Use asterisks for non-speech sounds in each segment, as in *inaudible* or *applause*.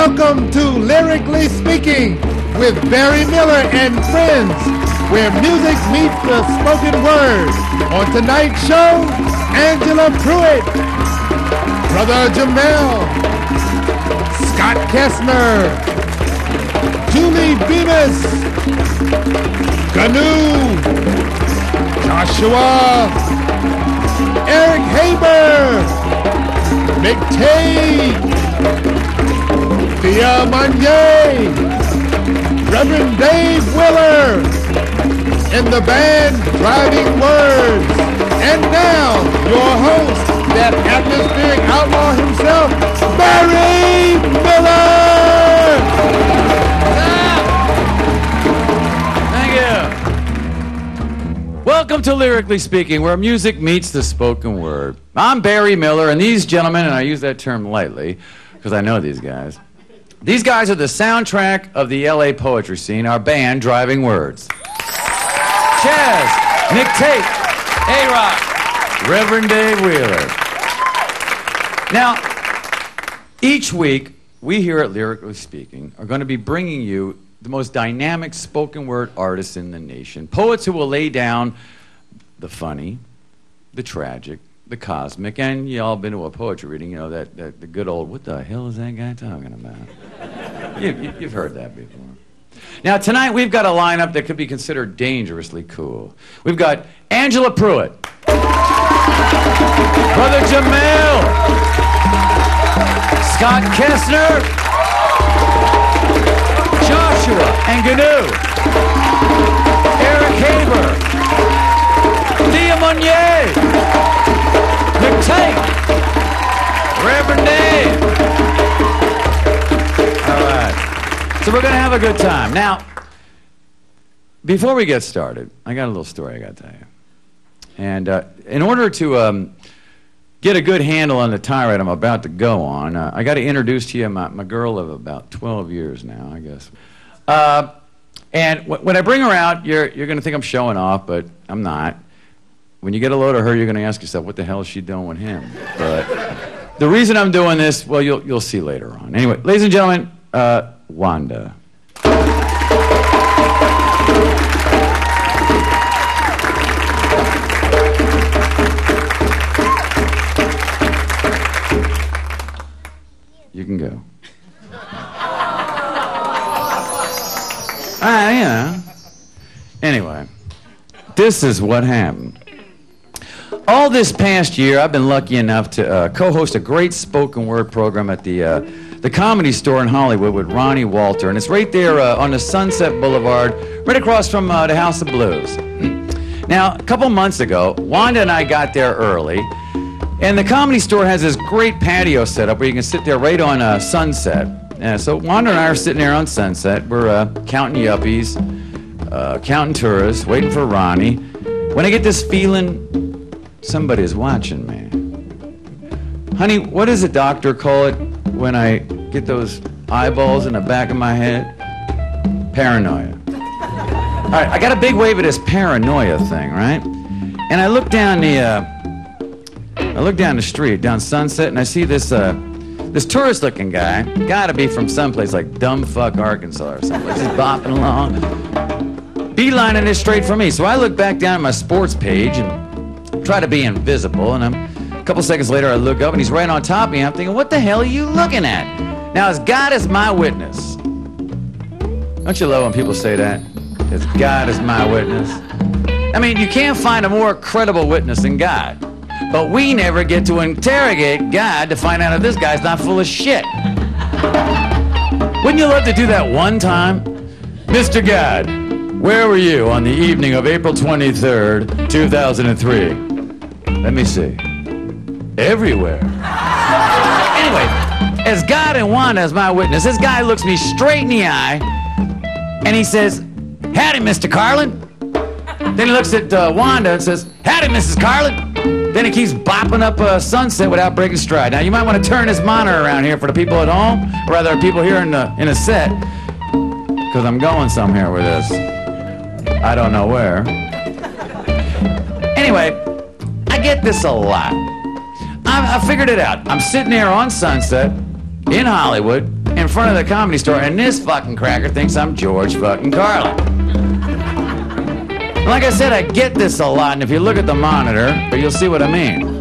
Welcome to Lyrically Speaking with Barry Miller and friends, where music meets the spoken word. On tonight's show, Angela Pruitt, Brother Jamel, Scott Kessner, Julie Bemis, Ganu, Joshua, Eric Haber, McTate, Monye, Reverend Dave Wheeler, and the band Driving Words. And now, your host, that atmospheric outlaw himself, Barry Miller! Thank you. Welcome to Lyrically Speaking, where music meets the spoken word. I'm Barry Miller, and these gentlemen, and I use that term lightly because I know these guys. These guys are the soundtrack of the LA poetry scene, our band, Driving Words. Chazz, Nick Tate, A-Roc, Reverend Dave Wheeler. Now, each week, we here at Lyrically Speaking are going to be bringing you the most dynamic spoken word artists in the nation. Poets who will lay down the funny, the tragic, the cosmic, and you all been to a poetry reading, you know, that, that the good old, what the hell is that guy talking about? *laughs* you, you, you've heard that before. Now, tonight we've got a lineup that could be considered dangerously cool. We've got Angela Pruitt, Brother Jamel, Scott Kessner, Joshua and Gnu, Eric Haber, Thea Monye, McTate, Reverend Dave. All right. So we're going to have a good time. Now, before we get started, I got a little story I got to tell you. And uh, in order to um, get a good handle on the tirade I'm about to go on, uh, I got to introduce to you my, my girl of about 12 years now, I guess. Uh, and when I bring her out, you're, you're going to think I'm showing off, but I'm not. When you get a load of her, you're going to ask yourself, what the hell is she doing with him? But the reason I'm doing this, well, you'll, you'll see later on. Anyway, ladies and gentlemen, uh, Wanda. You can go. Ah, yeah. Anyway, this is what happened. All this past year, I've been lucky enough to uh, co-host a great spoken word program at the uh, the Comedy Store in Hollywood with Ronnie Walter, and it's right there uh, on the Sunset Boulevard, right across from uh, the House of Blues. *clears throat* Now, a couple months ago, Wanda and I got there early, and the Comedy Store has this great patio set up where you can sit there right on uh, Sunset. Yeah, so Wanda and I are sitting there on Sunset. We're uh, counting yuppies, counting tourists, waiting for Ronnie. When I get this feeling, somebody's watching me. Honey, what does a doctor call it when I get those eyeballs in the back of my head? Paranoia. All right, I got a big wave of this paranoia thing, right? And I look down the, uh, I look down the street, down Sunset, and I see this, uh, this tourist-looking guy. Gotta be from someplace like Dumbfuck, Arkansas, or someplace. He's bopping along, beelining it straight for me. So I look back down at my sports page and try to be invisible, and I'm, a couple seconds later, I look up, and he's right on top of me. I'm thinking, what the hell are you looking at? Now, as God is my witness, don't you love when people say that? As God is my witness. I mean, you can't find a more credible witness than God. But we never get to interrogate God to find out if this guy's not full of shit. Wouldn't you love to do that one time? Mr. God, where were you on the evening of April 23rd, 2003? Let me see. Everywhere. Anyway, as God and Wanda as my witness, this guy looks me straight in the eye and he says, Howdy, Mr. Carlin. Then he looks at uh, Wanda and says, Howdy, Mrs. Carlin. Then he keeps bopping up uh, Sunset without breaking stride. Now, you might want to turn this monitor around here for the people at home, or rather, people here in the, in the set, because I'm going somewhere with this. I don't know where. Anyway, I get this a lot. I, I figured it out. I'm sitting here on Sunset in Hollywood, in front of the comedy store, and this fucking cracker thinks I'm George fucking Carlin. Like I said, I get this a lot, and if you look at the monitor, you'll see what I mean.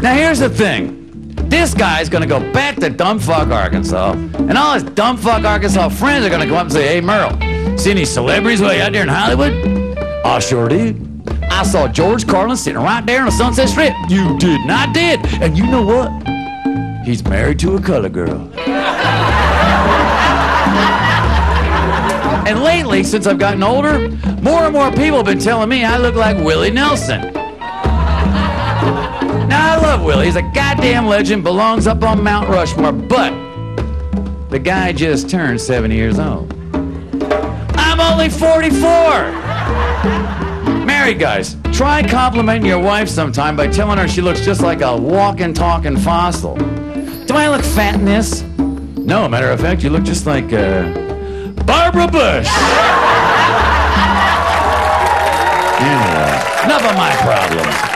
Now here's the thing. This guy's gonna go back to dumbfuck Arkansas, and all his dumbfuck Arkansas friends are gonna come up and say, "Hey Merle, see any celebrities way out there in Hollywood?" I sure did. I saw George Carlin sitting right there on the Sunset Strip. You did, and I did. And you know what? He's married to a color girl. *laughs* and lately, since I've gotten older, more and more people have been telling me I look like Willie Nelson. Now, I love Willie. He's a goddamn legend, belongs up on Mount Rushmore, but the guy just turned 70 years old. I'm only 44! Married guys, try complimenting your wife sometime by telling her she looks just like a walking, talking fossil. Do I look fat in this? No, matter of fact, you look just like uh, Barbara Bush. *laughs* anyway, enough of my problems.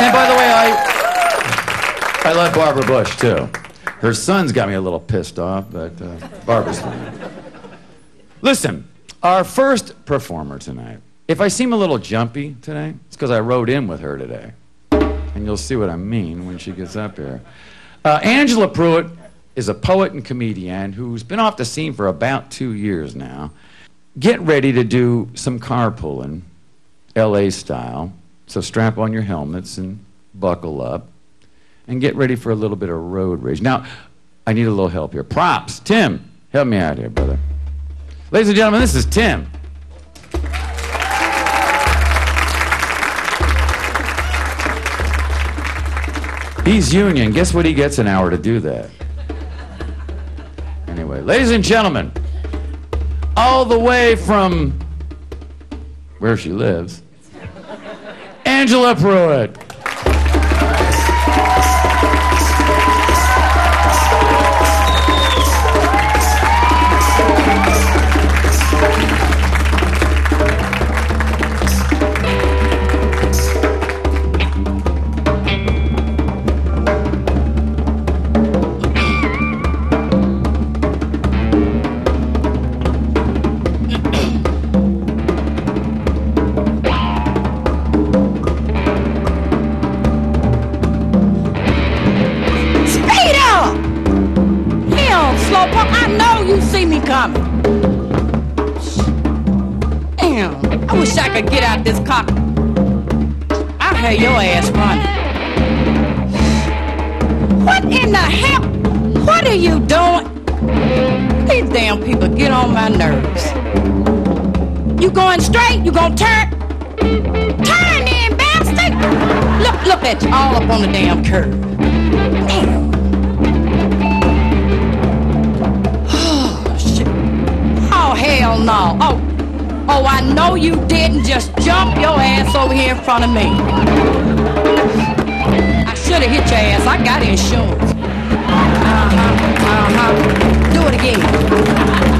And by the way, I I love Barbara Bush too. Her son's got me a little pissed off, but uh, Barbara's fine. Listen, our first performer tonight. If I seem a little jumpy today, it's because I rode in with her today, and you'll see what I mean when she gets up here. Uh, Angela Pruitt is a poet and comedian who's been off the scene for about two years now. Get ready to do some carpooling, LA style. So strap on your helmets and buckle up and get ready for a little bit of road rage. Now, I need a little help here. Props. Tim, help me out here, brother. Ladies and gentlemen, this is Tim. He's union. Guess what he gets an hour to do that? Anyway, ladies and gentlemen, all the way from where she lives, Angela Pruitt. All up on the damn curb. Damn. *sighs* Shit. Oh, hell no. Oh, oh, I know you didn't just jump your ass over here in front of me. I should have hit your ass. I got insurance. Uh-huh, uh-huh. Do it again.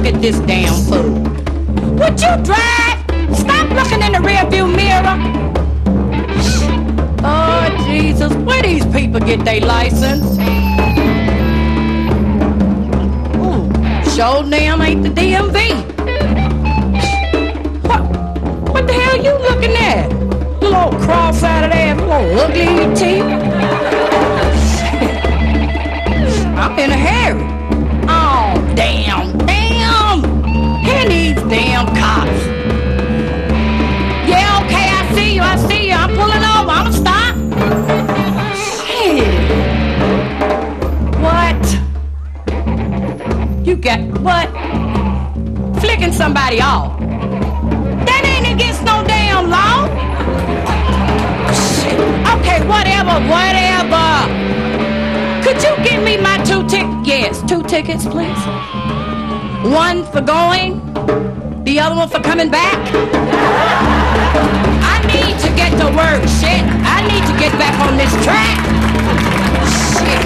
Look at this damn fool. Would you drive? Stop looking in the rearview mirror. Oh, Jesus, where these people get their license? Ooh, show damn ain't the DMV. What? What the hell you looking at? Little old cross-eyed ass, little ugly in your teeth. *laughs* I'm in a hurry. Somebody off. That ain't against no damn law. Shit. Okay, whatever, whatever. Could you give me my two tickets? Yes, two tickets, please. One for going, the other one for coming back. I need to get to work, shit. I need to get back on this track. Shit.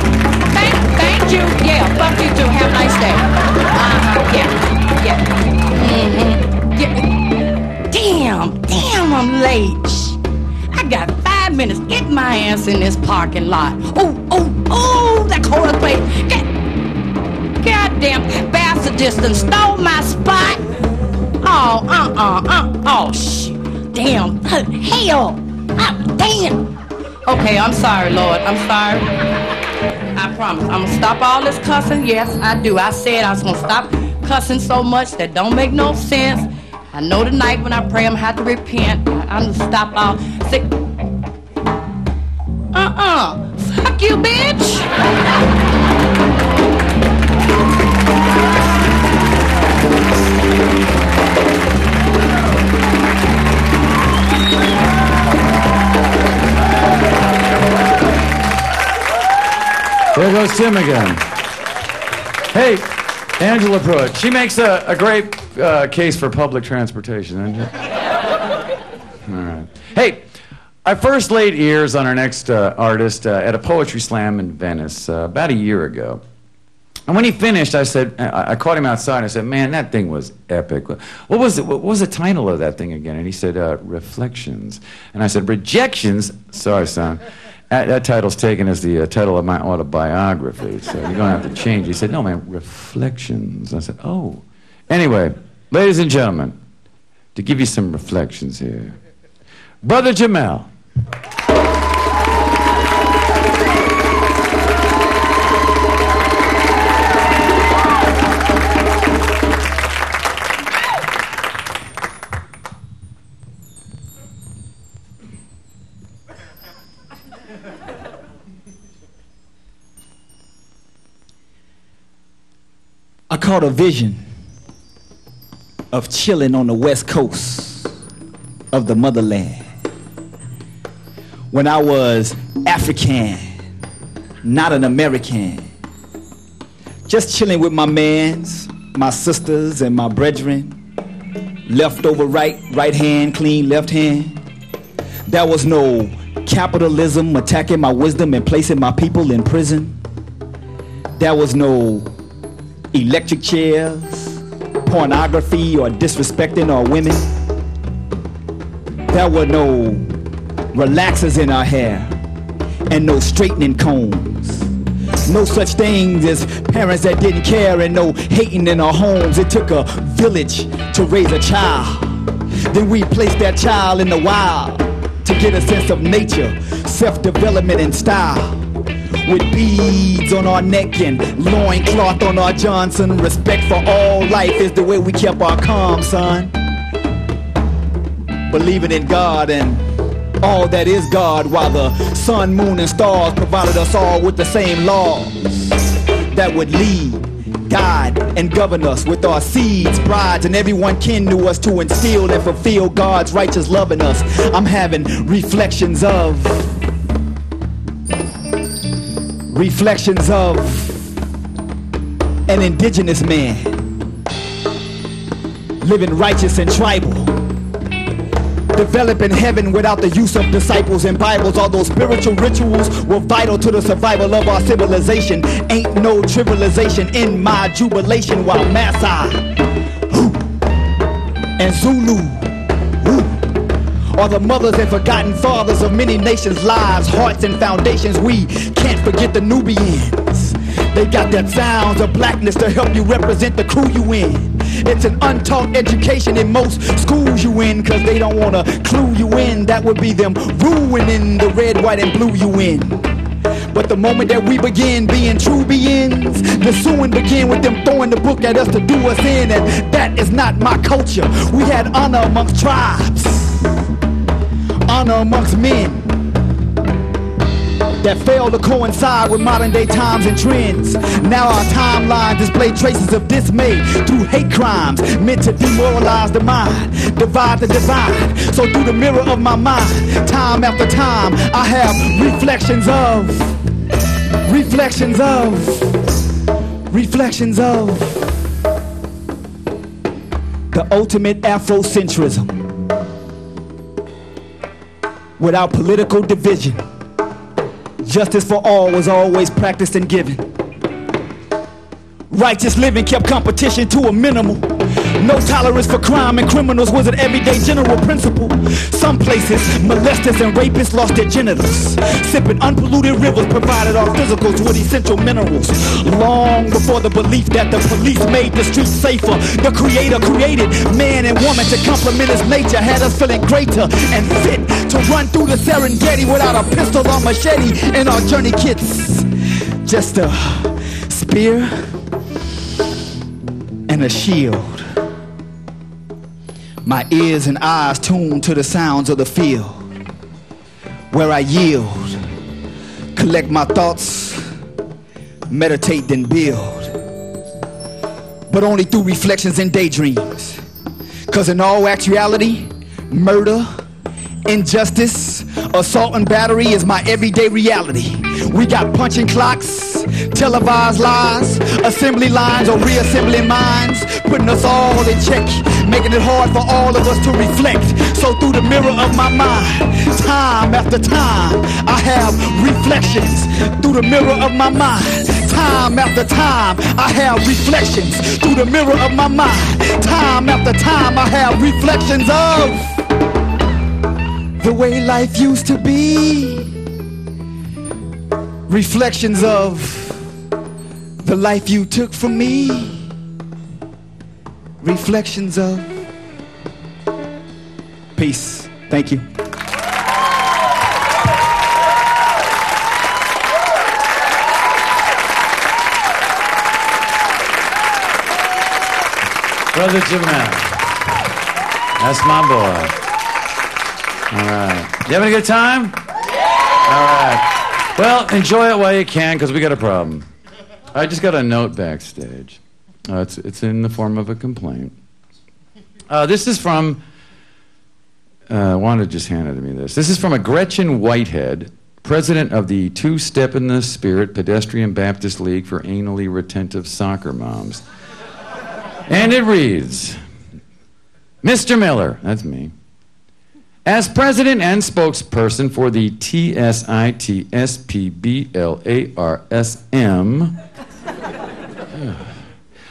Thank, thank you. Yeah, fuck you too. Have a nice day. Uh-huh. Yeah, yeah. Damn, damn, I'm late. I got five minutes. Get my ass in this parking lot. Oh, oh, oh, that corner place. Get, goddamn bastard just stole my spot. Oh, uh-uh, uh, oh, shit. Damn, hell, ah, damn. Okay, I'm sorry, Lord, I'm sorry. I promise, I'm gonna stop all this cussing. Yes, I do. I said I was gonna stop cussing so much that don't make no sense. I know tonight when I pray I'm have to repent. I'm gonna stop all sick. Uh-uh. Fuck you, bitch. There goes Tim again. Hey, Angela Pruitt. She makes a, a great uh, case for public transportation, doesn't she? *laughs* All right. Hey, I first laid ears on our next uh, artist uh, at a poetry slam in Venice uh, about a year ago. And when he finished, I said, I, I caught him outside. And I said, "Man, that thing was epic. What was it? What was the title of that thing again?" And he said, uh, "Reflections." And I said, "Rejections." Sorry, son. That, that title's taken as the uh, title of my autobiography, so you're gonna have to change. He said, "No, man, Reflections." I said, "Oh." Anyway, ladies and gentlemen, to give you some reflections here, Brother Jamel. Caught a vision of chilling on the west coast of the motherland when I was African, not an American. Just chilling with my mans, my sisters, and my brethren. Left over right, right hand, clean left hand. There was no capitalism attacking my wisdom and placing my people in prison. There was no electric chairs, pornography, or disrespecting our women. There were no relaxers in our hair and no straightening combs. No such things as parents that didn't care and no hating in our homes. It took a village to raise a child. Then we placed that child in the wild to get a sense of nature, self-development, and style. With beads on our neck and loincloth on our Johnson. Respect for all life is the way we kept our calm, son. Believing in God and all that is God, while the sun, moon, and stars provided us all with the same laws that would lead, guide, and govern us with our seeds, brides, and everyone kin to us to instill and fulfill God's righteous love in us. I'm having reflections of reflections of an indigenous man living righteous and tribal developing heaven without the use of disciples and bibles. Although spiritual rituals were vital to the survival of our civilization. Ain't no trivialization in my jubilation while Maasai and Zulu are the mothers and forgotten fathers of many nations' lives, hearts, and foundations. We can't forget the Nubians. They got that sounds of blackness to help you represent the crew you in. It's an untaught education in most schools you in, cause they don't wanna clue you in. That would be them ruining the red, white, and blue you in. But the moment that we begin being true beings, the suing begin with them throwing the book at us to do us in, and that is not my culture. We had honor amongst tribes honor amongst men that fail to coincide with modern day times and trends. Now our timeline display traces of dismay through hate crimes meant to demoralize the mind, divide the divine. So through the mirror of my mind, time after time, I have reflections of, reflections of, reflections of the ultimate Afrocentrism. Without political division, justice for all was always practiced and given. Righteous living kept competition to a minimal. No tolerance for crime and criminals was an everyday general principle. Some places, molesters and rapists lost their genitals. Sipping unpolluted rivers provided our physicals with essential minerals. Long before the belief that the police made the streets safer, the creator created man and woman to complement his nature, had us feeling greater and fit to run through the Serengeti without a pistol or machete in our journey kits. Just a spear and a shield. My ears and eyes tuned to the sounds of the field, where I yield, collect my thoughts, meditate, then build. But only through reflections and daydreams. Cause in all actuality, murder, injustice, assault and battery is my everyday reality. We got punching clocks, televised lies, assembly lines or reassembling minds, putting us all in check, making it hard for all of us to reflect. So through the mirror of my mind, time after time, I have reflections through the mirror of my mind. Time after time, I have reflections through the mirror of my mind. Time after time, I have reflections of the way life used to be. Reflections of the life you took from me. Reflections of peace. Thank you. Brother Jamel. That's my boy. All right. You having a good time? All right. Well, enjoy it while you can, because we got a problem. I just got a note backstage. Uh, it's, it's in the form of a complaint. Uh, this is from. Uh, Wanda just handed me this. This is from a Gretchen Whitehead, president of the Two Step in the Spirit Pedestrian Baptist League for Anally Retentive Soccer Moms. And it reads Mr. Miller, that's me, as president and spokesperson for the TSITSPBLARSM,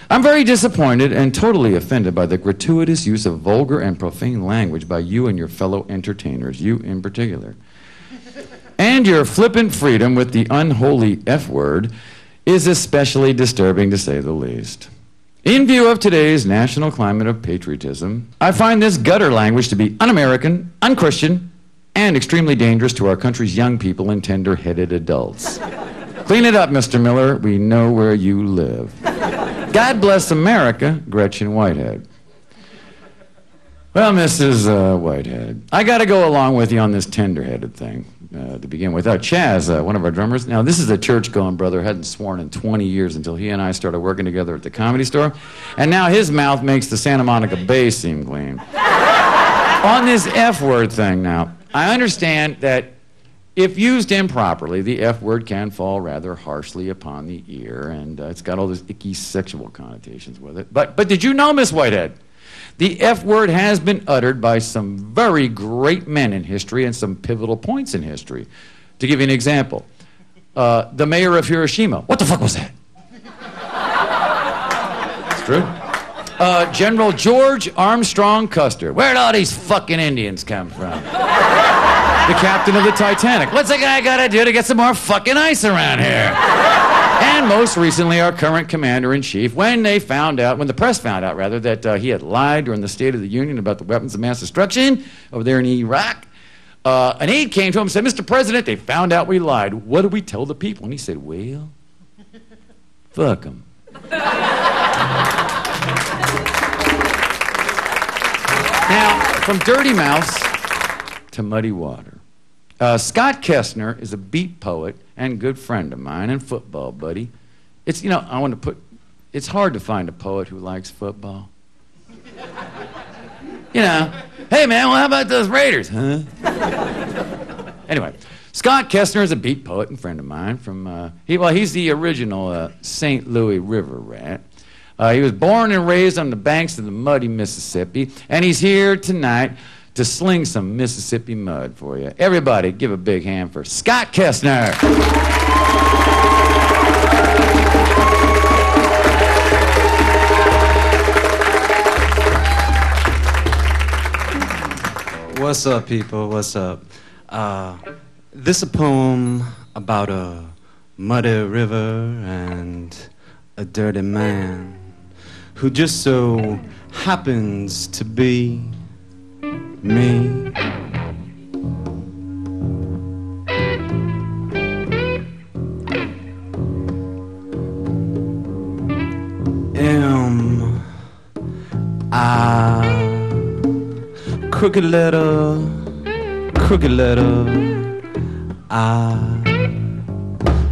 I'm very disappointed and totally offended by the gratuitous use of vulgar and profane language by you and your fellow entertainers, you in particular. And your flippant freedom with the unholy F word is especially disturbing to say the least. In view of today's national climate of patriotism, I find this gutter language to be un American, unchristian, and extremely dangerous to our country's young people and tender headed adults. Clean it up, Mr. Miller. We know where you live. God bless America, Gretchen Whitehead. Well, Mrs. Uh, Whitehead, I got to go along with you on this tender-headed thing uh, to begin with. Uh, Chazz, uh, one of our drummers. Now, this is a church-going brother. Hadn't sworn in 20 years until he and I started working together at the comedy store, and now his mouth makes the Santa Monica Bay seem clean. *laughs* on this F-word thing, now, I understand that if used improperly, the F word can fall rather harshly upon the ear, and uh, it's got all those icky sexual connotations with it. But, but did you know, Miss Whitehead? The F word has been uttered by some very great men in history and some pivotal points in history. To give you an example, uh, the mayor of Hiroshima. What the fuck was that? it's true. Uh, General George Armstrong Custer. Where'd all these fucking Indians come from? the captain of the Titanic. What's a guy got to do to get some more fucking ice around here? And most recently, our current commander in chief, when they found out, when the press found out, rather, that uh, he had lied during the State of the Union about the weapons of mass destruction over there in Iraq. Uh, an aide came to him and said, Mr. President, they found out we lied. What do we tell the people? And he said, Well, fuck them. now, from dirty mouths to muddy water. Uh, Scott Kestner is a beat poet and good friend of mine and football buddy. It's, you know, I want to put, it's hard to find a poet who likes football. *laughs* you know, hey man, well, how about those Raiders, huh? *laughs* anyway, Scott Kestner is a beat poet and friend of mine from, uh, he, well, he's the original uh, St. Louis River rat. Uh, he was born and raised on the banks of the muddy Mississippi, and he's here tonight to sling some Mississippi mud for you. Everybody, give a big hand for Scott Kestner. What's up, people? What's up? Uh, this is a poem about a muddy river and a dirty man who just so happens to be me. M I crooked letter, crooked letter, I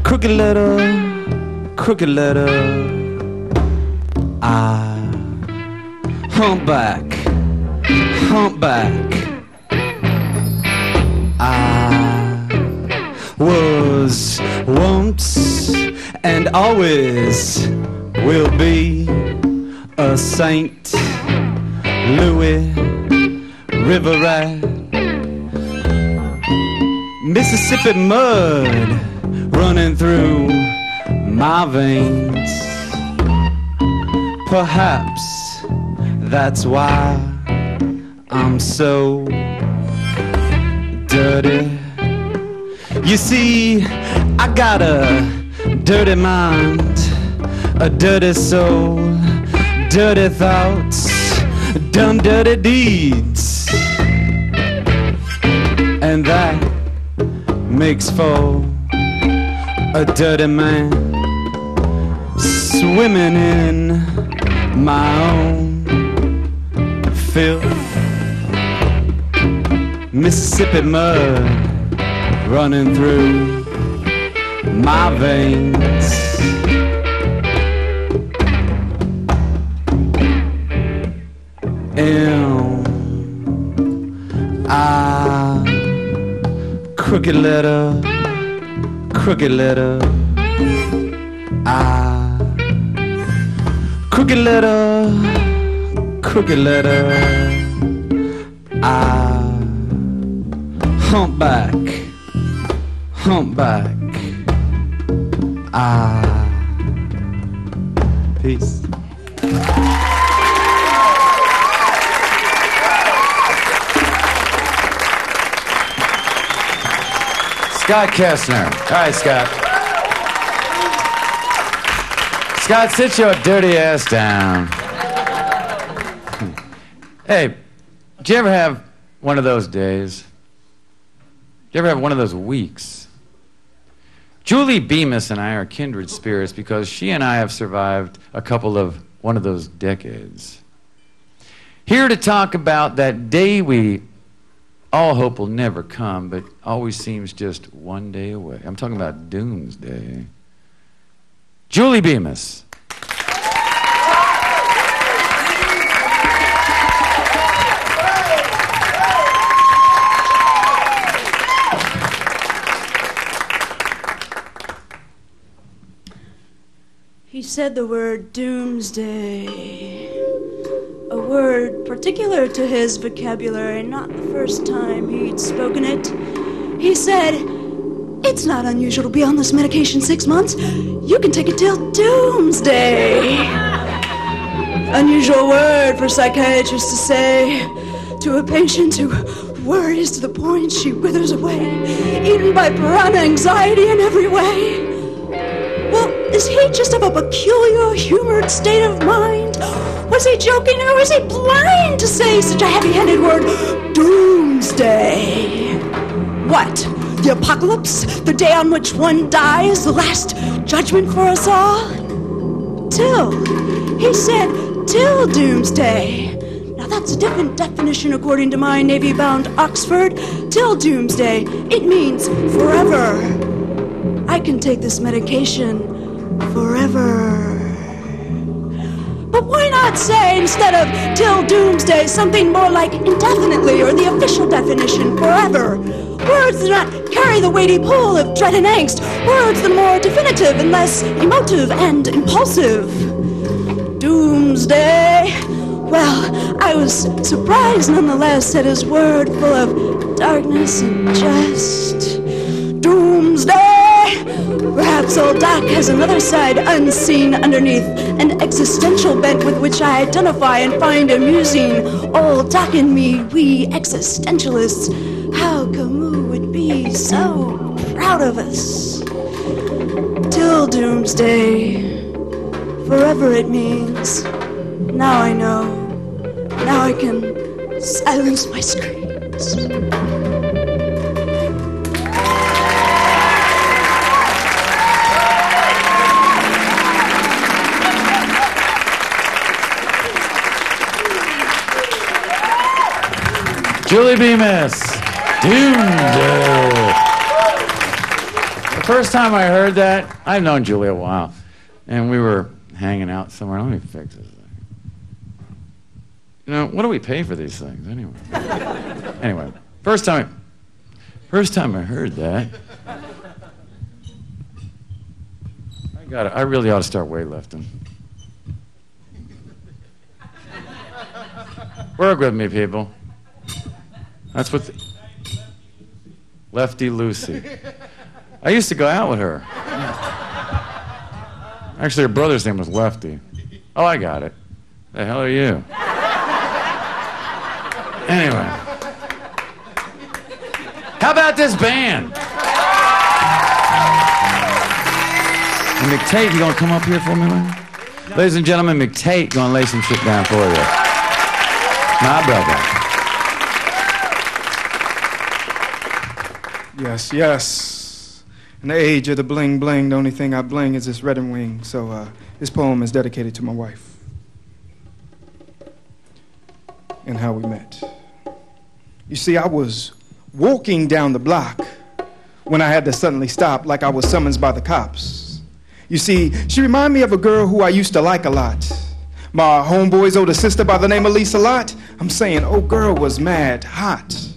crooked letter, crooked letter, I humpback, humpback. I was once and always will be a Saint Louis river rat. Mississippi mud running through my veins. Perhaps that's why I'm so dirty. You see, I got a dirty mind, a dirty soul, dirty thoughts, done dirty deeds and that makes for a dirty man swimming in my own filth. Mississippi mud running through my veins. M I crooked letter, crooked letter. I crooked letter, crooked letter. I humpback, humpback. Ah. peace. Scott Kestner. All right, Scott. Scott, sit your dirty ass down. Hey, did you ever have one of those days? You ever have one of those weeks? Julie Bemis and I are kindred spirits because she and I have survived a couple of one of those decades. Here to talk about that day we all hope will never come, but always seems just one day away. I'm talking about doomsday. Julie Bemis. Said the word doomsday. A word particular to his vocabulary, not the first time he'd spoken it. He said, It's not unusual to be on this medication six months. You can take it till doomsday. Unusual word for psychiatrists to say to a patient who worries to the point she withers away, eaten by piranha anxiety in every way. Is he just of a peculiar, humored state of mind? Was he joking or was he blind to say such a heavy handed word? Doomsday. What? The apocalypse? The day on which one dies? The last judgment for us all? Till. He said, till doomsday. Now that's a different definition according to my Navy bound Oxford. Till doomsday. It means forever. I can take this medication forever. But why not say, instead of till doomsday, something more like indefinitely or the official definition, forever? Words do not carry the weighty pull of dread and angst. Words that are more definitive and less emotive and impulsive. doomsday. Well, I was surprised nonetheless at his word full of darkness and jest. Doomsday! Perhaps old Doc has another side unseen underneath, an existential bent with which I identify and find amusing. Old Doc and me, we existentialists, how Camus would be so proud of us. Till doomsday, forever it means. Now I know. Now I can silence my screams. Julie Bemis, Doomsday. The first time I heard that, I've known Julie a while, and we were hanging out somewhere. Let me fix this. You know, what do we pay for these things anyway? anyway, first time, first time I heard that, I got. I really ought to start weightlifting. Work with me, people. That's what. The, Lefty Lucy. I used to go out with her. Actually, her brother's name was Lefty. Oh, I got it. The hell are you? Anyway. How about this band? And McTate, you gonna come up here for me, man? Ladies and gentlemen, McTate gonna lay some shit down for you. My brother. Yes, yes. In the age of the bling bling, the only thing I bling is this red and wing. So uh, this poem is dedicated to my wife and how we met. You see, I was walking down the block when I had to suddenly stop, like I was summoned by the cops. You see, she reminded me of a girl who I used to like a lot. My homeboy's older sister by the name of Lisa Lot. I'm saying, oh, girl was mad hot.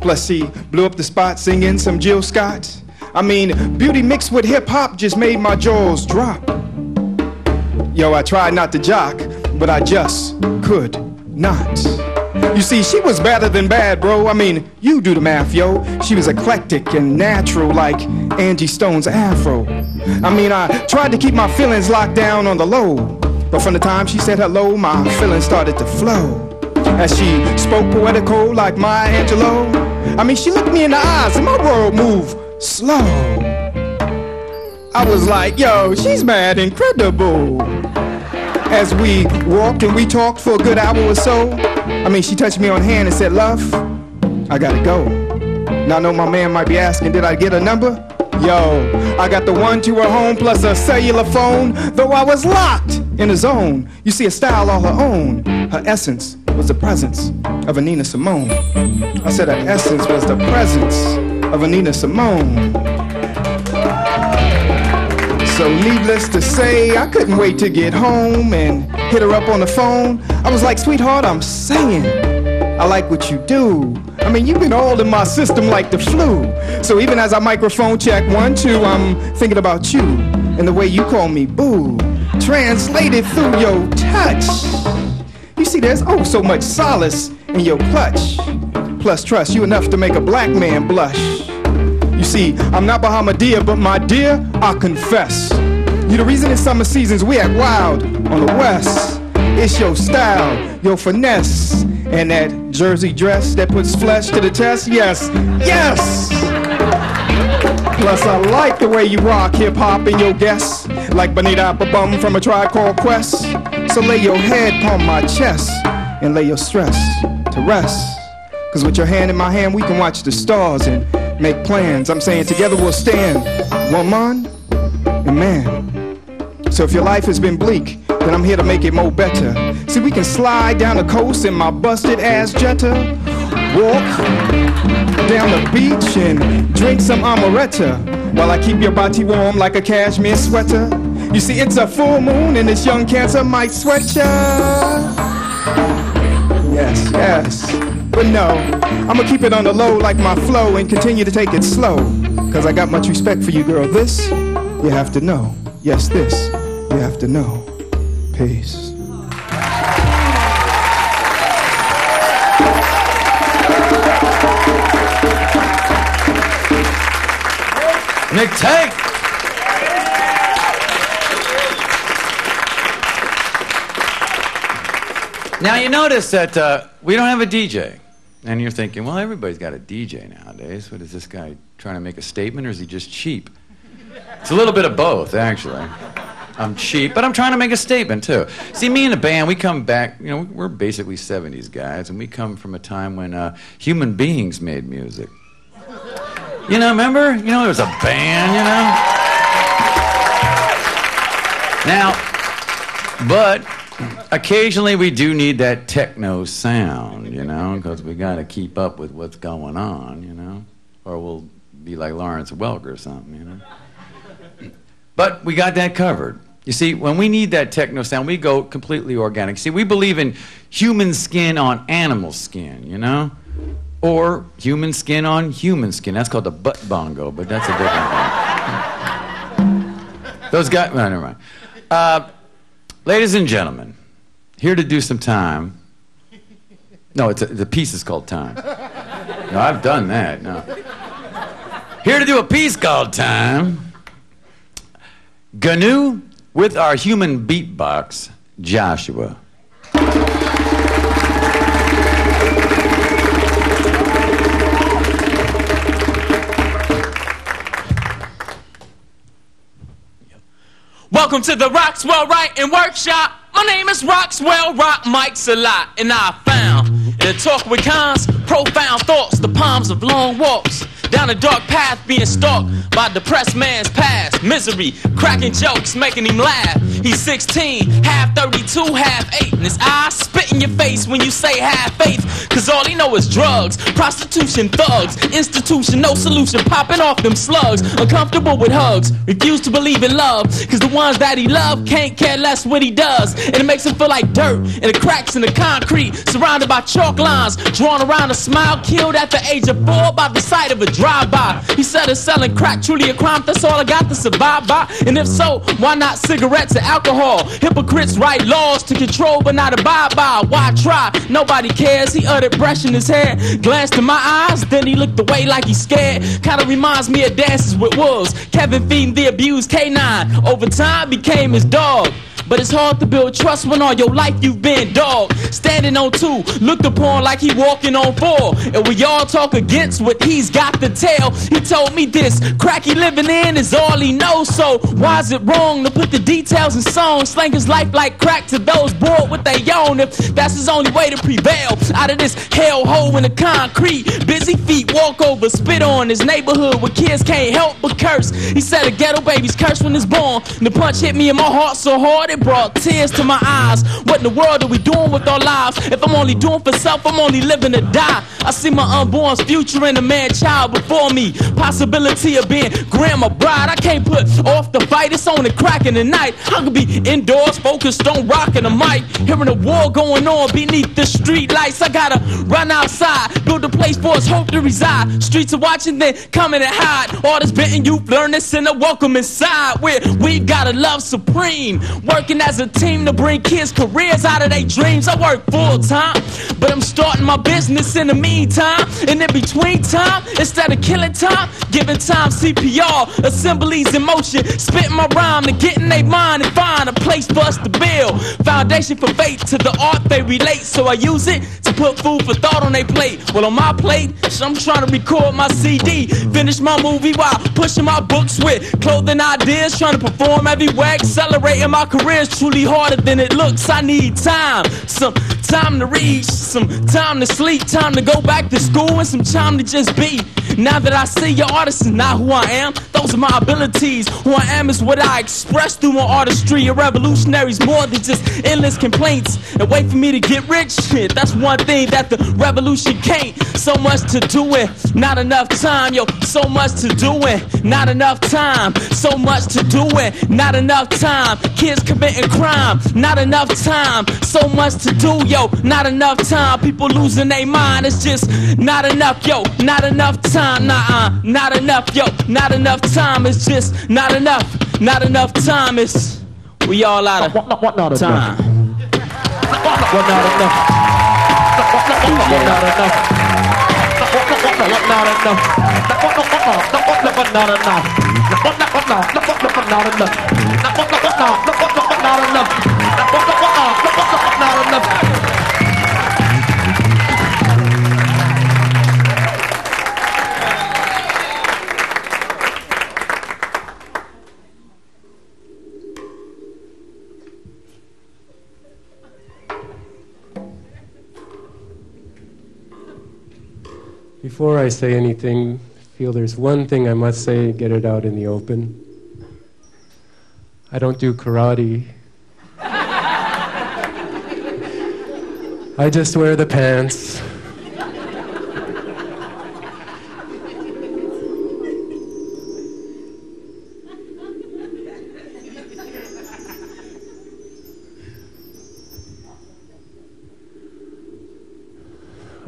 Plus, she blew up the spot singing some Jill Scott. I mean, beauty mixed with hip hop just made my jaws drop. Yo, I tried not to jock, but I just could not. You see, she was better than bad, bro. I mean, you do the math, yo. She was eclectic and natural like Angie Stone's afro. I mean, I tried to keep my feelings locked down on the low. But from the time she said hello, my feelings started to flow. As she spoke poetical like Maya Angelou. I mean, she looked me in the eyes and my world moved slow. I was like, yo, she's mad incredible. As we walked and we talked for a good hour or so, I mean, she touched me on the hand and said, love, I gotta go. Now I know my man might be asking, did I get a number? Yo, I got the one to her home plus a cellular phone, though I was locked in a zone. You see, a style all her own. Her essence was the presence of a Nina Simone. I said her essence was the presence of a Nina Simone. So needless to say, I couldn't wait to get home and hit her up on the phone. I was like, sweetheart, I'm saying, I like what you do. I mean, you've been all in my system like the flu. So even as I microphone check one, two, I'm thinking about you and the way you call me boo. Translated through your touch. You see, there's oh so much solace in your clutch. Plus, trust you enough to make a black man blush. You see, I'm not Bahamadia, but my dear, I confess. You the reason in summer seasons we act wild on the west. It's your style, your finesse, and that jersey dress that puts flesh to the test. Yes, yes. Plus, I like the way you rock hip hop in your guess, like Bonita Bum from a tribe called Quest. So lay your head on my chest and lay your stress to rest. Cause with your hand in my hand, we can watch the stars and make plans. I'm saying together we'll stand, woman and man. So if your life has been bleak, then I'm here to make it more better. See, we can slide down the coast in my busted ass Jetta. Walk down the beach and drink some amaretto while I keep your body warm like a cashmere sweater. You see, it's a full moon and this young cancer might sweat ya. Yes, yes. But no, I'ma keep it on the low like my flow and continue to take it slow. Cause I got much respect for you, girl. This, you have to know. Yes, this, you have to know. Peace. McTate! Now you notice that uh, we don't have a DJ. And you're thinking, well, everybody's got a DJ nowadays. What is this guy trying to make a statement or is he just cheap? It's a little bit of both, actually. I'm cheap, but I'm trying to make a statement too. See, me and the band, we come back, you know, we're basically 70s guys, and we come from a time when uh, human beings made music. You know, remember? You know, there was a band, you know? Now, but occasionally we do need that techno sound, you know, because we got to keep up with what's going on, you know, or we'll be like Lawrence Welk or something, you know. But we got that covered. You see, when we need that techno sound, we go completely organic. See, we believe in human skin on animal skin, you know? Or human skin on human skin. That's called the butt bongo, but that's a different thing. Those guys, no, never mind. Uh, ladies and gentlemen, here to do some time. No, it's a, the piece is called Time. No, I've done that. No. Here to do a piece called Time. Gnu with our human beatbox, Joshua. Welcome to the Roxwell Writing Workshop. My name is Roxwell Rock Mike's a lot, and I found in a talk with cons, profound thoughts, the palms of long walks. Down a dark path, being stalked by depressed man's past. Misery, cracking jokes, making him laugh. He's 16, half 32, half 8. And his eyes spit in your face when you say half faith. Cause all he know is drugs, prostitution, thugs, institution, no solution, popping off them slugs. Uncomfortable with hugs, refuse to believe in love. Cause the ones that he love can't care less what he does. And it makes him feel like dirt and the cracks in the concrete. Surrounded by chalk lines, drawn around a smile, killed at the age of four by the sight of a drive-by. He said it's selling crack, truly a crime, that's all I got to survive by. And if so, why not cigarettes and alcohol? Hypocrites write laws to control but not abide by. Why try? Nobody cares. He uttered brush in his hair, glanced in my eyes, then he looked away like he's scared. Kinda reminds me of dances with wolves. Kevin feeding the abused K9. Over time became his dog. But it's hard to build trust when all your life you've been dog. Standing on two, looked upon like he walking on four. And we all talk against what he's got to tell. He told me this crack he living in is all he knows. So why is it wrong to put the details in songs? Slang his life like crack to those bored with their own. If that's his only way to prevail out of this hellhole in the concrete. Busy feet walk over, spit on his neighborhood where kids can't help but curse. He said a ghetto baby's curse when it's born. And the punch hit me in my heart so hard it brought tears to my eyes. What in the world are we doing with our lives? If I'm only doing for self, I'm only living to die. I see my unborn's future in a man child before me. Possibility of being grandma bride. I can't put off the fight, it's on the crack in the night. I could be indoors, focused on rocking a mic. Hearing a war going on beneath the street lights. I gotta run outside, build a place for us hope to reside. Streets are watching, then coming and hide. All this bitten youth learn this in a welcome inside. Where we gotta love supreme. Working as a team to bring kids' careers out of their dreams. I work full time, but I'm starting my business in the meantime. And in between time, instead of killing time, giving time CPR, assemblies in motion, spitting my rhyme to get in their mind and find a place for us to build. Foundation for faith to the art they relate, so I use it to put food for thought on their plate. Well, on my plate, I'm trying to record my CD, finish my movie while pushing my books with clothing ideas, trying to perform everywhere, accelerating my career is truly harder than it looks. I need time, some time to read, some time to sleep, time to go back to school, and some time to just be. Now that I see your artist is not who I am, those are my abilities. Who I am is what I express through my artistry. A revolutionary's more than just endless complaints and wait for me to get rich. That's one thing that the revolution can't. So much to do it, not enough time, yo. So much to do it, not enough time. So much to do it, not enough time. Kids committing crime, not enough time. So much to do, yo, not enough time. People losing their mind, it's just not enough, yo, not enough time. Nah, uh, not enough, yo, not enough time. It's just not enough, not enough time. It's we all out of What, what, what not enough? time. What not enough? What, what, what not enough? Before I say anything, I feel there's one thing I must say, get it out in the open. I don't do karate. *laughs* I just wear the pants.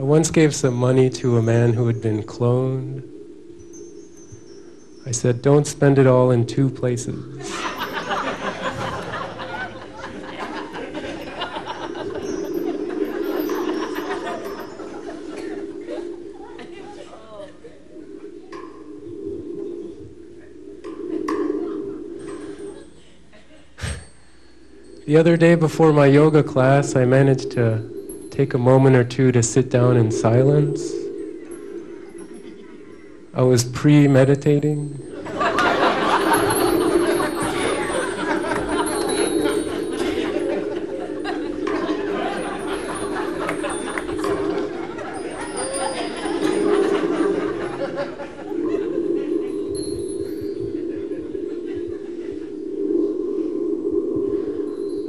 Once gave some money to a man who had been cloned. I said, don't spend it all in two places. *laughs* The other day before my yoga class, I managed to take a moment or two to sit down in silence. I was premeditating.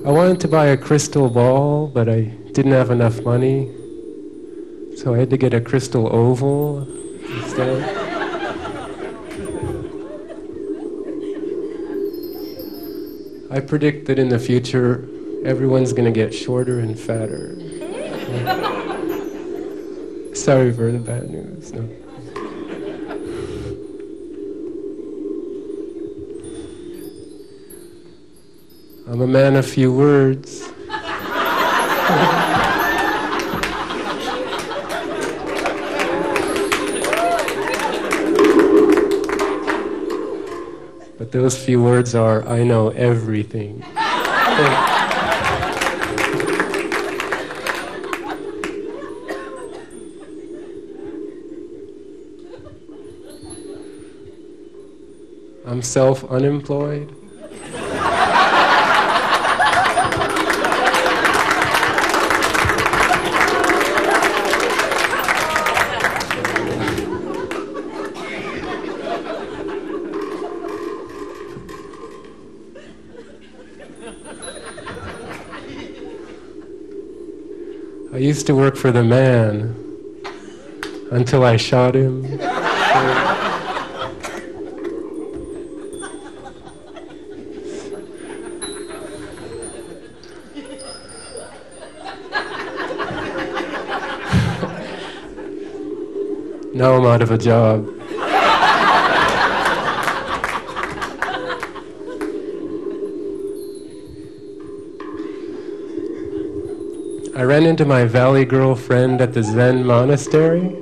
I wanted to buy a crystal ball, but I didn't have enough money. So I had to get a crystal oval instead. I predict that in the future, everyone's going to get shorter and fatter. *laughs* Sorry for the bad news. No. I'm a man of few words. *laughs* those few words are I know everything. I'm self unemployed. Used to work for the man until I shot him. now I'm out of a job. I ran into my valley girl friend at the Zen monastery.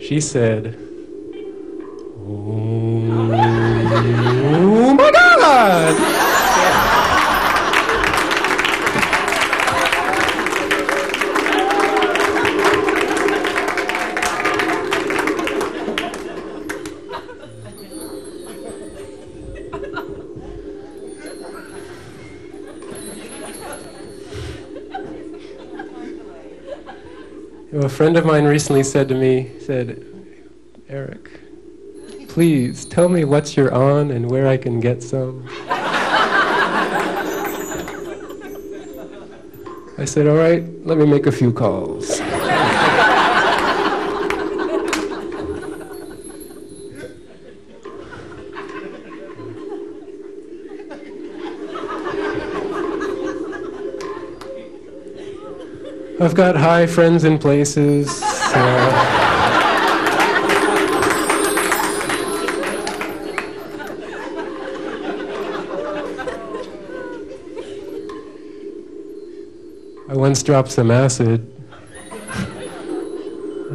She said, friend of mine recently said to me, said, Eric, please tell me what's you're on and where I can get some. I said, all right, let me make a few calls. I've got high friends in places. Uh, I once dropped some acid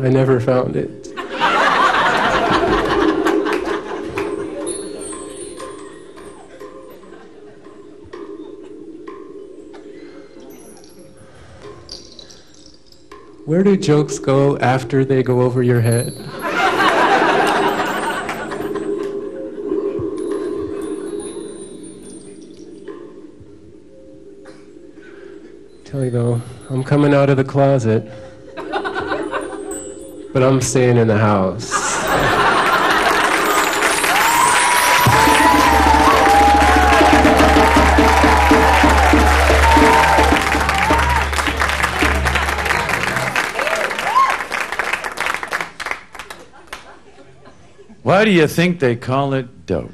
I never found it. Where do jokes go after they go over your head? Tell you though, I'm coming out of the closet, but I'm staying in the house. Why do you think they call it dope?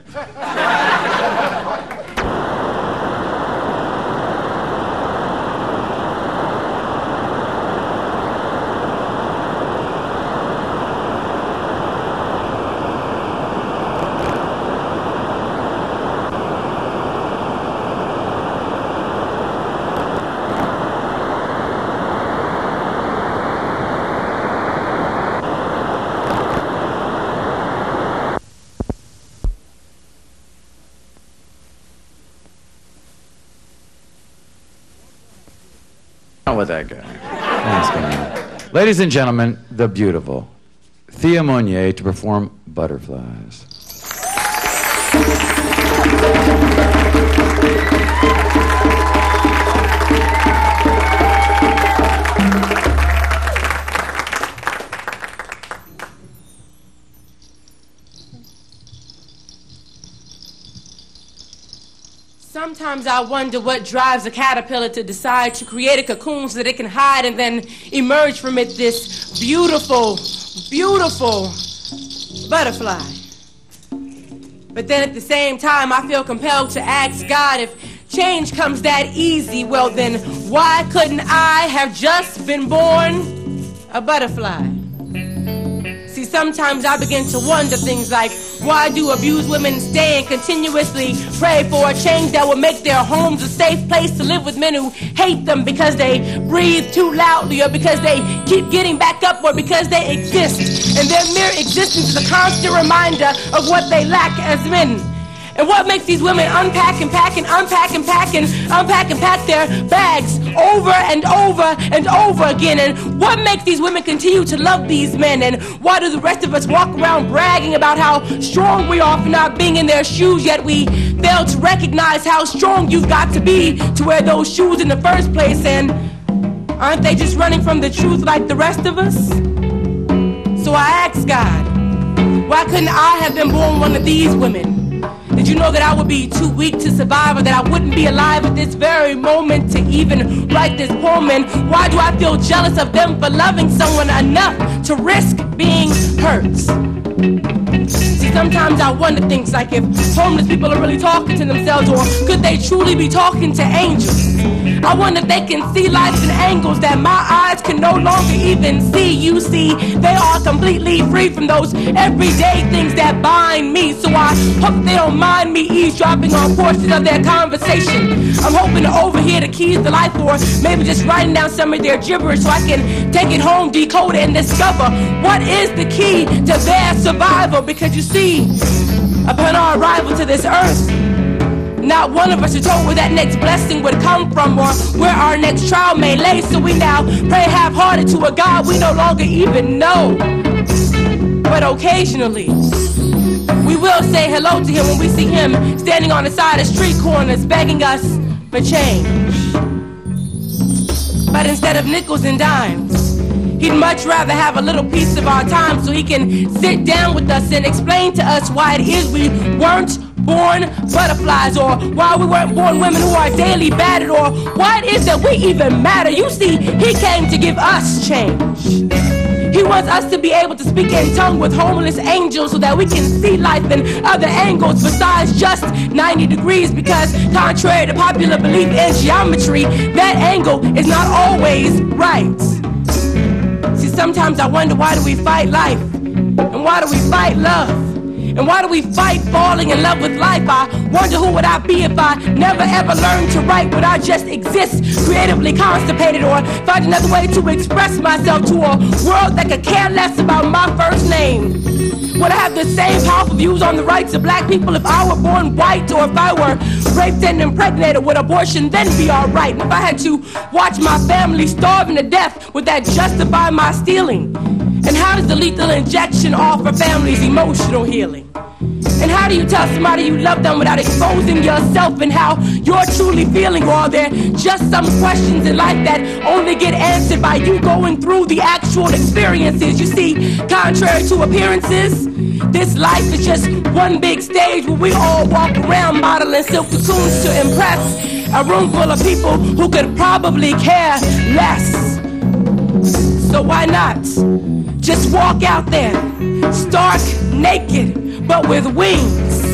That guy. Ladies and gentlemen, the beautiful Thea Monier to perform Butterflies. Sometimes I wonder what drives a caterpillar to decide to create a cocoon so that it can hide and then emerge from it this beautiful, beautiful butterfly. But then at the same time, I feel compelled to ask God if change comes that easy, well then, why couldn't I have just been born a butterfly? See, sometimes I begin to wonder things like why do abused women stay and continuously pray for a change that will make their homes a safe place to live with men who hate them because they breathe too loudly or because they keep getting back up or because they exist. And their mere existence is a constant reminder of what they lack as men. And what makes these women unpack and pack and unpack and pack and unpack and pack their bags over and over and over again? And what makes these women continue to love these men? And why do the rest of us walk around bragging about how strong we are for not being in their shoes, yet we fail to recognize how strong you've got to be to wear those shoes in the first place? And aren't they just running from the truth like the rest of us? So I ask God, why couldn't I have been born one of these women? Did you know that I would be too weak to survive or that I wouldn't be alive at this very moment to even write this poem? And why do I feel jealous of them for loving someone enough to risk being hurt? See, sometimes I wonder things like if homeless people are really talking to themselves or could they truly be talking to angels? I wonder if they can see life in angles that my eyes can no longer even see. You see, they are completely free from those everyday things that bind me. So I hope they don't mind me eavesdropping on portions of their conversation. I'm hoping to overhear the keys to life or maybe just writing down some of their gibberish so I can take it home, decode it, and discover what is the key to their survival. Because you see, upon our arrival to this earth, not one of us is told where that next blessing would come from or where our next trial may lay. So we now pray half hearted to a God we no longer even know. But occasionally, we will say hello to him when we see him standing on the side of street corners begging us for change. But instead of nickels and dimes, he'd much rather have a little piece of our time so he can sit down with us and explain to us why it is we weren't born butterflies or why we weren't born women who are daily battered or why it is that we even matter. You see, he came to give us change. He wants us to be able to speak in tongue with homeless angels so that we can see life in other angles besides just 90 degrees because contrary to popular belief in geometry, that angle is not always right. See, sometimes I wonder why do we fight life? And why do we fight love? And why do we fight falling in love with life? I wonder who would I be if I never ever learned to write? Would I just exist creatively constipated or find another way to express myself to a world that could care less about my first name? Would I have the same powerful views on the rights of black people if I were born white or if I were raped and impregnated? Would abortion then be alright? And if I had to watch my family starving to death, would that justify my stealing? And how does the lethal injection offer families emotional healing? And how do you tell somebody you love them without exposing yourself and how you're truly feeling? Or are there just some questions in life that only get answered by you going through the actual experiences? You see, contrary to appearances, this life is just one big stage where we all walk around modeling silk cocoons to impress a room full of people who could probably care less. So why not just walk out there, stark naked, but with wings?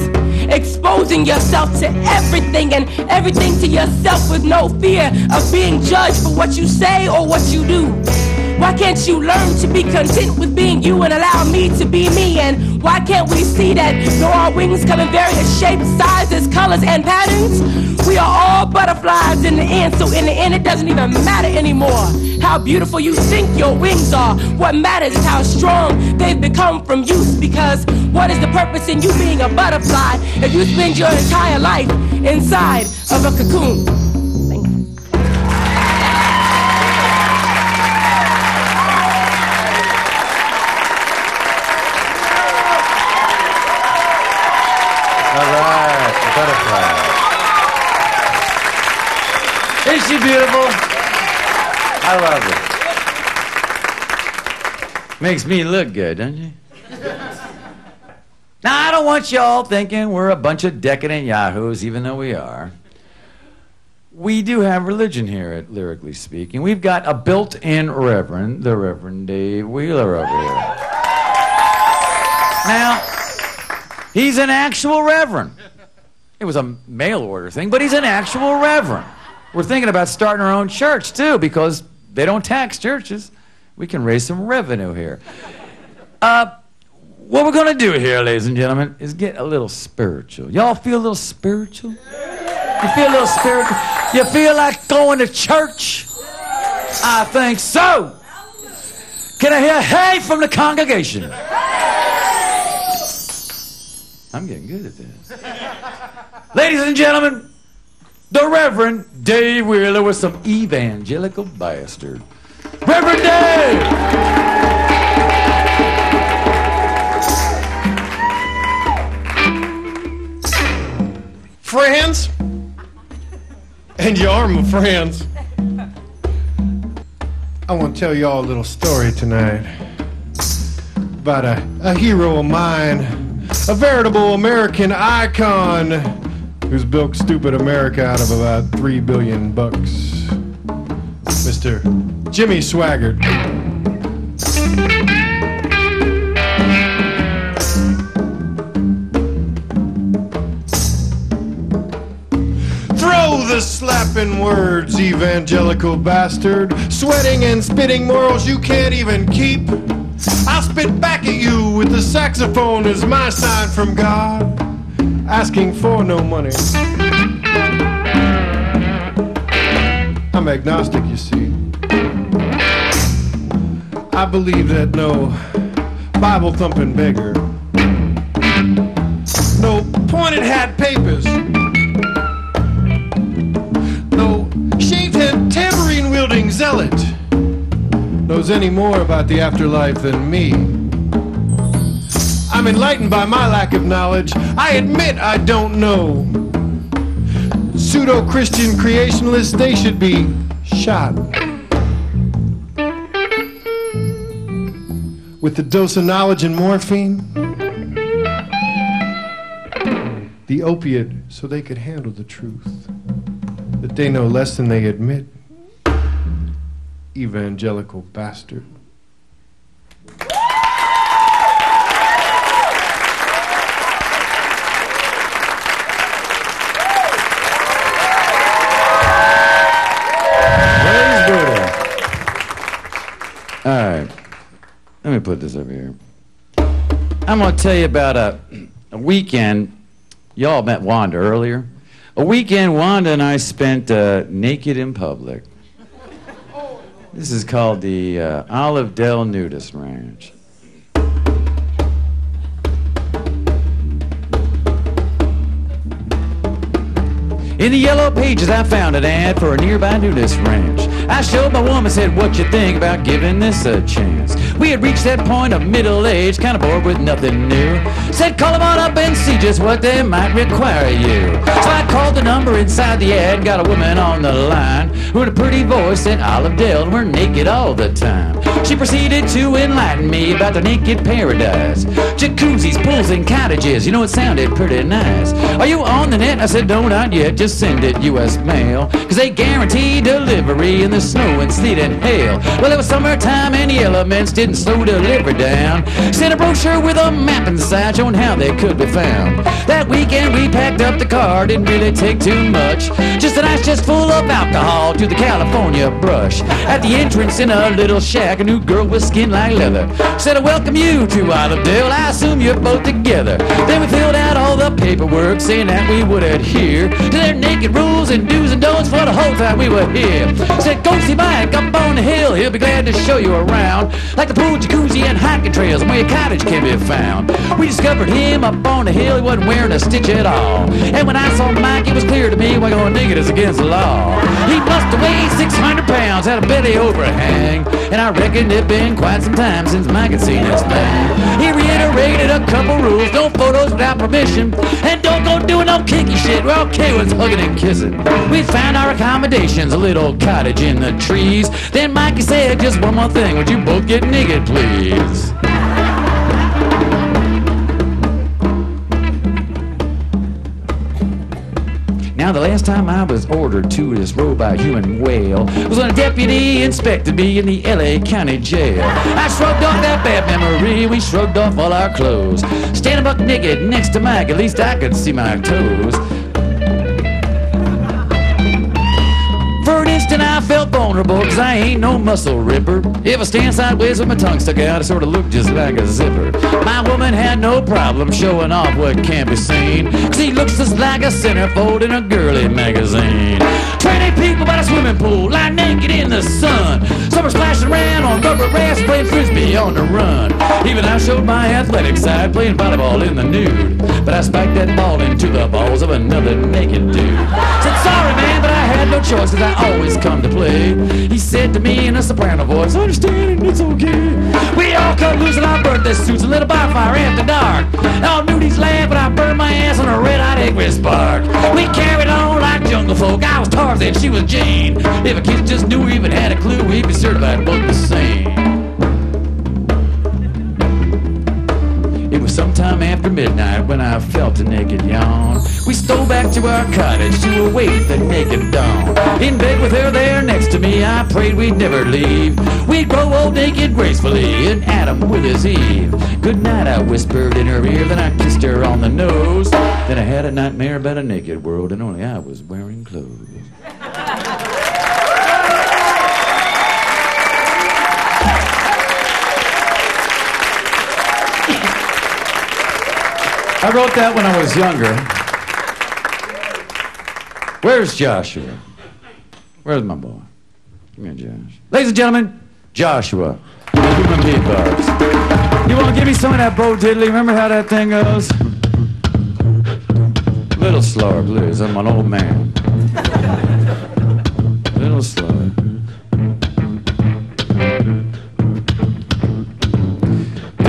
Exposing yourself to everything and everything to yourself with no fear of being judged for what you say or what you do. Why can't you learn to be content with being you and allow me to be me? And why can't we see that though our wings come in various shapes, sizes, colors, and patterns, we are all butterflies in the end. So in the end, it doesn't even matter anymore how beautiful you think your wings are. What matters is how strong they've become from use. Because what is the purpose in you being a butterfly if you spend your entire life inside of a cocoon? Is she beautiful? I love her. Makes me look good, doesn't she? Now, I don't want y'all thinking we're a bunch of decadent yahoos, even though we are. We do have religion here at Lyrically Speaking. We've got a built in reverend, the Reverend Dave Wheeler over here. Now, he's an actual reverend. It was a mail order thing, but he's an actual reverend. We're thinking about starting our own church too because they don't tax churches. We can raise some revenue here. Uh, what we're going to do here, ladies and gentlemen, is get a little spiritual. Y'all feel a little spiritual? You feel a little spiritual? You feel like going to church? I think so. Can I hear hey from the congregation? I'm getting good at this. Ladies and gentlemen, the Reverend Dave Wheeler with some evangelical bastard. Reverend Dave! Friends? And you are my friends. I want to tell y'all a little story tonight about a, a hero of mine, a veritable American icon who's built stupid America out of about three billion bucks. Mr. Jimmy Swaggart. Throw the slapping words, evangelical bastard. Sweating and spitting morals you can't even keep. I'll spit back at you with the saxophone as my sign from God, asking for no money. I'm agnostic, you see. I believe that no Bible thumping beggar, no pointed hat papers, no shaved head tambourine wielding zealot knows any more about the afterlife than me. Enlightened by my lack of knowledge. I admit I don't know. Pseudo Christian creationalists, they should be shot. With the dose of knowledge and morphine, the opiate, so they could handle the truth. That they know less than they admit. Evangelical bastard. Me put this over here. I'm going to tell you about a, a weekend. Y'all met Wanda earlier. A weekend Wanda and I spent uh, naked in public. This is called the uh, Olive Dell Nudist Ranch. In the yellow pages, I found an ad for a nearby nudist ranch. I showed my woman, said, What you think about giving this a chance? We had reached that point of middle age, kind of bored with nothing new. Said, Call them on up and see just what they might require you. So I called the number inside the ad, and got a woman on the line who had a pretty voice, said, Olive and we're naked all the time. She proceeded to enlighten me about the naked paradise. Jacuzzis, pools, and cottages, you know, it sounded pretty nice. Are you on the net? I said, No, not yet, just send it U.S. mail. Cause they guarantee delivery in the snow and sleet and hail. Well, it was summertime and the elements didn't slow delivery down. Sent a brochure with a map inside showing how they could be found. That weekend we packed up the car, didn't really take too much. Just an ice chest full of alcohol to the California brush. At the entrance in a little shack, a new girl with skin like leather. Said, I welcome you to Olive I assume you're both together. Then we filled out all the paperwork saying that we would adhere to their naked rules and do's and don'ts for the whole time we were here. Said, go see Mike up on the hill, he'll be glad to show you around. Like the pool, jacuzzi, and hiking trails where your cottage can be found. We discovered him up on the hill, he wasn't wearing a stitch at all. And when I saw Mike, it was clear to me why going naked is against the law. He must have weighed 600 pounds, had a belly overhang. And I reckon it been quite some time since Mike had seen this thing. He reiterated a couple rules, no photos without permission. And don't go doing no kinky shit, we're okay with hugging and kissing. We found our accommodations, a little cottage in the trees. Then Mikey said, just one more thing, would you both get naked, please? Now, the last time I was ordered to by a human whale was when a deputy inspected me in the LA County Jail. I shrugged off that bad memory, we shrugged off all our clothes. Standing buck naked next to Mike, at least I could see my toes. For an I felt vulnerable, cause I ain't no muscle ripper. If I stand sideways with my tongue stuck out, I sort of look just like a zipper. My woman had no problem showing off what can't be seen, cause he looks just like a centerfold in a girly magazine. Twenty people by the swimming pool, lying naked in the sun. Some splashing around on rubber rafts, playing frisbee on the run. Even I showed my athletic side, playing volleyball in the nude. But I spiked that ball into the balls of another naked dude. Said sorry man, but I had no choice, cause I always come to play. He said to me in a soprano voice, understanding it's okay. We all come loose our birthday suits a little bonfire after dark. All nudies laugh, but I burned my ass on a red-hot with spark. We carried on like jungle folk. I was Tarzan, she was Jane. If a kid just knew even had a clue, he'd be certified both the same. Sometime after midnight when I felt a naked yawn. We stole back to our cottage to await the naked dawn. In bed with her there next to me, I prayed we'd never leave. We'd grow old naked gracefully, and Adam with his Eve. Good night, I whispered in her ear, then I kissed her on the nose. Then I had a nightmare about a naked world, and only I was wearing I wrote that when I was younger. Where's Joshua? Where's my boy? Come here, Josh. Ladies and gentlemen, Joshua. Human beatbox. You want to give me some of that Bo Diddley? Remember how that thing goes? A Little slower, please. I'm an old man.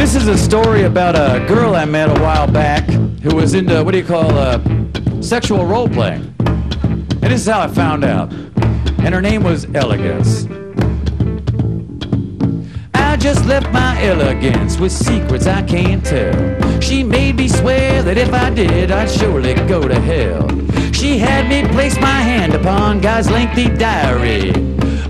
This is a story about a girl I met a while back who was into, what do you call, uh, sexual role playing. And this is how I found out. And her name was Elegance. I just left my elegance with secrets I can't tell. She made me swear that if I did, I'd surely go to hell. She had me place my hand upon God's lengthy diary.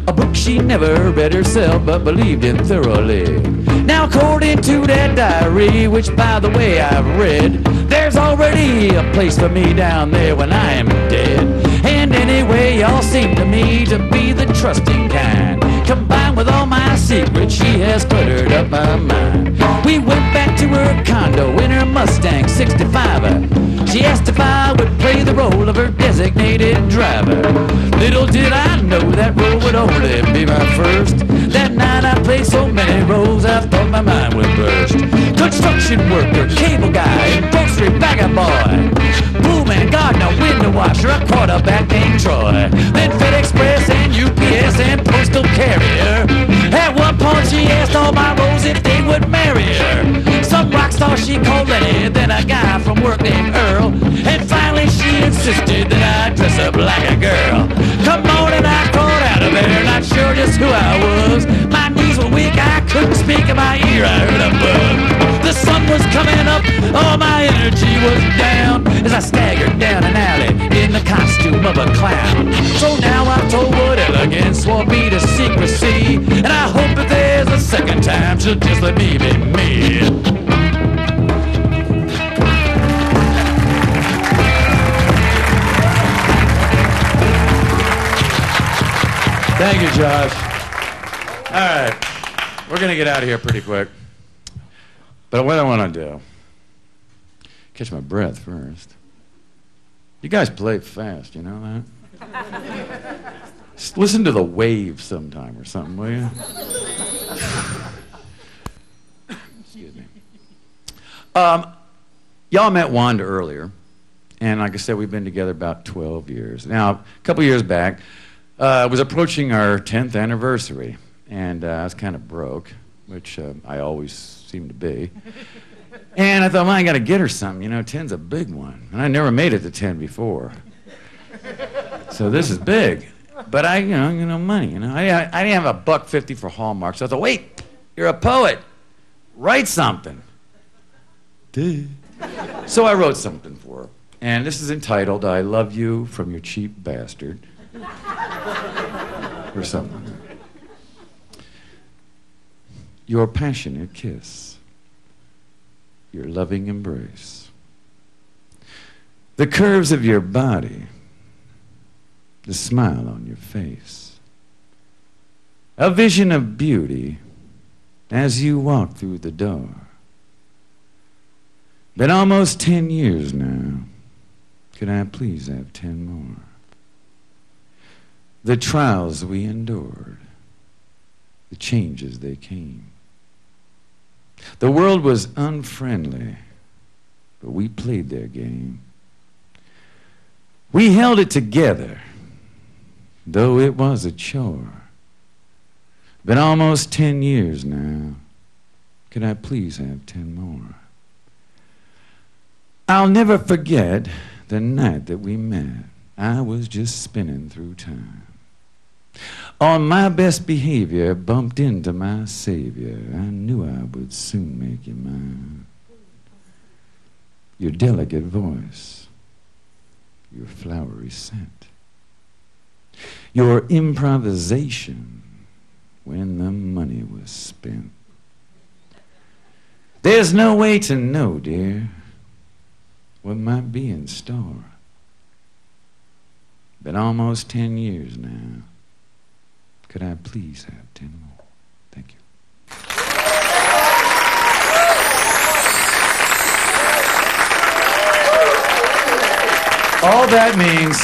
A book she never read herself but believed in thoroughly. Now, according to that diary, which by the way I've read, there's already a place for me down there when I am dead. And anyway, y'all seem to me to be the trusting kind. Combined with all my secrets, she has cluttered up my mind. We went back to her condo in her Mustang '65. She asked if I would play the role of her designated driver. Little did I know that role would only be my first. That night I played so many roles I thought my mind would burst. Construction worker, cable guy, upholstery bagger boy. Booming gardener, window washer, a quarterback named Troy. Then FedEx Express and UPS and postal carrier. At one point she asked all my roles if they would marry her. Some rock star she called Lenny, then a guy from work named Earl. And finally she insisted that I dress up like a girl. Come on and I crawled out of there, not sure just who I was. My knees were weak, I couldn't speak, in my ear I heard a buzz. The sun was coming up, all my energy was down as I staggered down an alley the costume of a clown. So now I'm told what elegance swore me to secrecy, and I hope if there's a second time she'll just let me be me. Thank you, Josh. All right, we're gonna get out of here pretty quick. But what I want to do, catch my breath first. You guys play fast, you know that? Just listen to the waves sometime or something, will you? Excuse me. Um, y'all met Wanda earlier, and like I said, we've been together about 12 years. Now, a couple years back, uh, I was approaching our 10th anniversary, and uh, I was kind of broke, which uh, I always seem to be. And I thought, well, I got to get her something. You know, 10's a big one. And I never made it to 10 before. So this is big. But I, you know, you know, money. You know, I, I, didn't have a buck fifty for Hallmark. So I thought, wait, you're a poet. Write something. Duh. So I wrote something for her. And this is entitled, I Love You from Your Cheap Bastard. or something. Your passionate kiss your loving embrace. The curves of your body, the smile on your face. A vision of beauty as you walk through the door. Been almost 10 years now. Could I please have 10 more? The trials we endured, the changes they came. The world was unfriendly, but we played their game. We held it together, though it was a chore. Been almost 10 years now. Could I please have 10 more? I'll never forget the night that we met. I was just spinning through time. On my best behavior, bumped into my savior. I knew I would soon make you mine. Your delicate voice, your flowery scent, your improvisation when the money was spent. There's no way to know, dear, what might be in store. Been almost ten years now. Could I please have 10 more? Thank you. All that means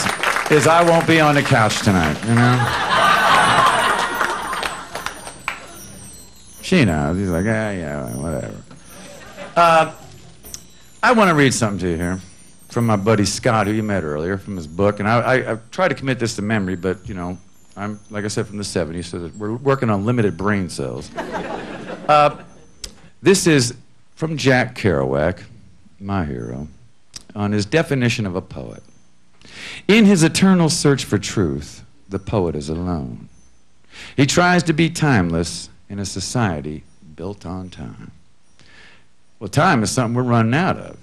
is I won't be on the couch tonight, you know? she knows. He's like, yeah, yeah, whatever. Uh, I want to read something to you here from my buddy Scott, who you met earlier, from his book. And I, I, I try to commit this to memory, but, you know, I'm, like I said, from the 70s, so we're working on limited brain cells. *laughs* Uh, this is from Jack Kerouac, my hero, on his definition of a poet. In his eternal search for truth, the poet is alone. He tries to be timeless in a society built on time. Well, time is something we're running out of.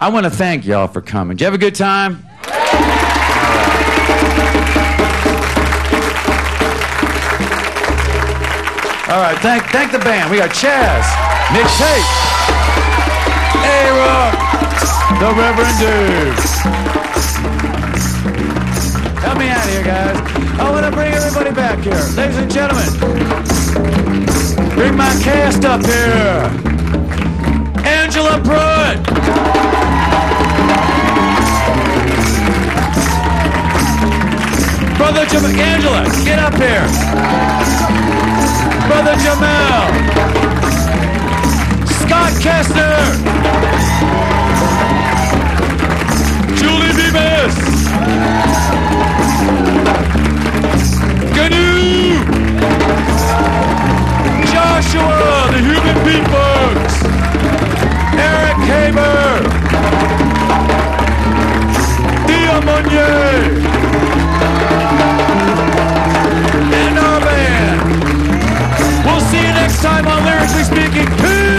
I want to thank y'all for coming. Did you have a good time? *laughs* All right, thank thank the band. We got Chazz, Nick Tate, A-Roc, the Reverend Dude. Help me out here, guys. I want to bring everybody back here. Ladies and gentlemen, bring my cast up here. Angela Pruitt. Brother Jim Angela, get up here. Brother Jamal. Scott Kessler. Julie Bemis. Gnu. Joshua, the human beatbox. Eric Haber. Dia Monnier. time on Lyrically Speaking.